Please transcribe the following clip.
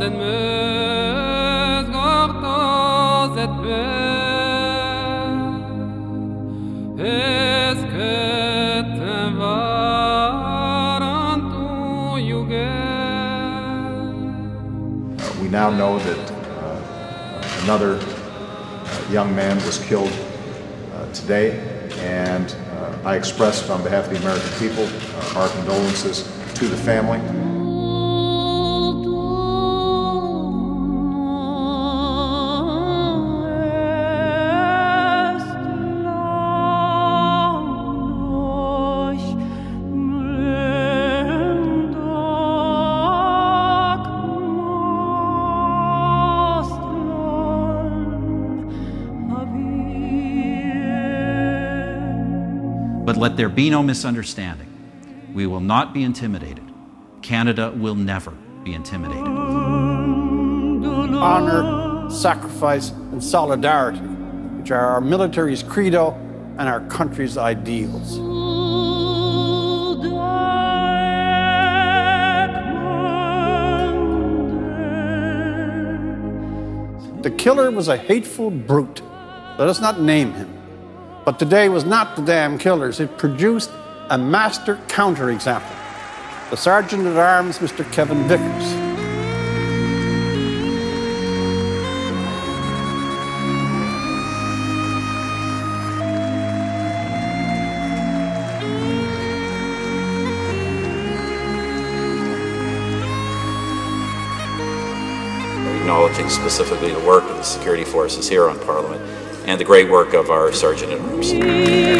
sen gortoz et be es ket yuge We now know that uh, another uh, young man was killed uh, today. And uh, I express on behalf of the American people uh, our condolences to the family. But let there be no misunderstanding. We will not be intimidated. Canada will never be intimidated. Honor, sacrifice, and solidarity, which are our military's credo and our country's ideals. The killer was a hateful brute. Let us not name him. But today was not the damn killers. It produced a master counterexample. The Sergeant at Arms, Mr. Kevin Vickers. acknowledging specifically the work of the security forces here on Parliament and the great work of our Sergeant at Arms.